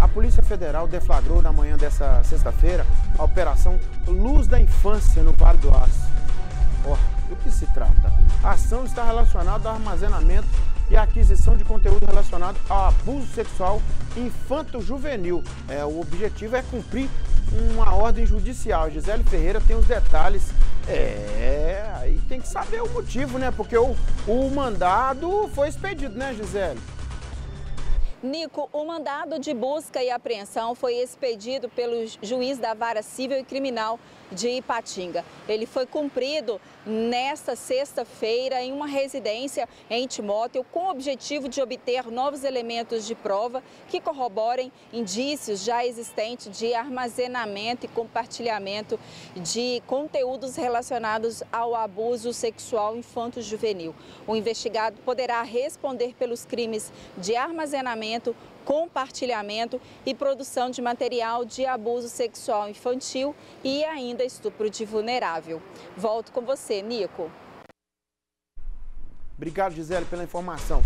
A Polícia Federal deflagrou na manhã dessa sexta-feira a Operação Luz da Infância no Vale do Aço. Oh, do que se trata? A ação está relacionada ao armazenamento e aquisição de conteúdo relacionado ao abuso sexual infanto-juvenil. É, o objetivo é cumprir uma ordem judicial. Gisele Ferreira tem os detalhes. É, aí tem que saber o motivo, né? Porque o, o mandado foi expedido, né, Gisele? Nico, o mandado de busca e apreensão foi expedido pelo juiz da Vara Civil e Criminal de Ipatinga. Ele foi cumprido nesta sexta-feira em uma residência em Timóteo com o objetivo de obter novos elementos de prova que corroborem indícios já existentes de armazenamento e compartilhamento de conteúdos relacionados ao abuso sexual infanto-juvenil. O investigado poderá responder pelos crimes de compartilhamento e produção de material de abuso sexual infantil e ainda estupro de vulnerável. Volto com você, Nico. Obrigado, Gisele, pela informação.